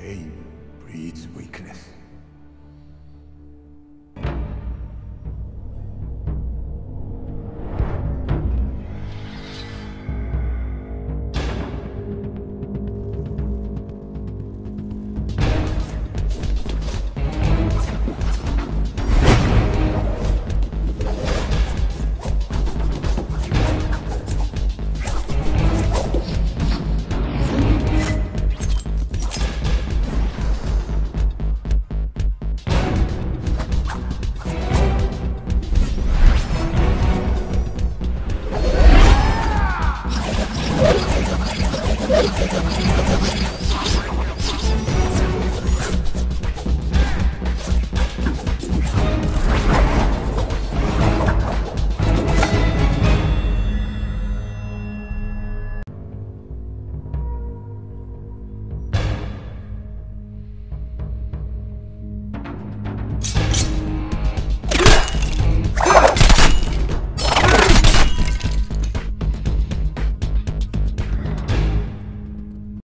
pain breeds weakness. なぜ?